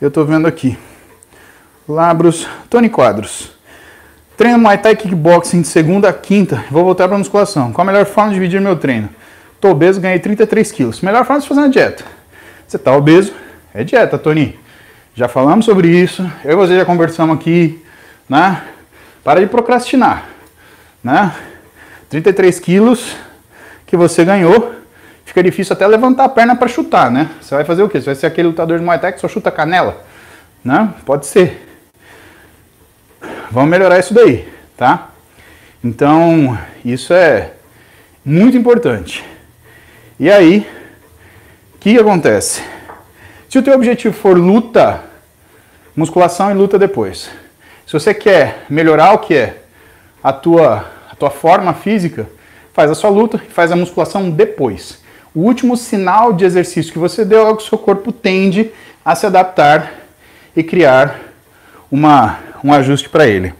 Eu tô vendo aqui. Labros, Tony Quadros. Treino Muay Thai Kickboxing de segunda a quinta. Vou voltar para musculação. Qual a melhor forma de dividir meu treino? Tô obeso, ganhei 33 quilos. Melhor forma de fazer uma dieta. Você tá obeso? É dieta, Tony. Já falamos sobre isso. Eu e você já conversamos aqui, né? Para de procrastinar, né? 33 quilos que você ganhou, fica difícil até levantar a perna para chutar, né? Você vai fazer o quê? Você vai ser aquele lutador de Muay Thai que só chuta canela, né? Pode ser. Vamos melhorar isso daí, tá? Então, isso é muito importante. E aí, o que acontece? Se o teu objetivo for luta, musculação e luta depois. Se você quer melhorar o que é a tua, a tua forma física, faz a sua luta e faz a musculação depois. O último sinal de exercício que você deu é o que o seu corpo tende a se adaptar e criar uma, um ajuste para ele.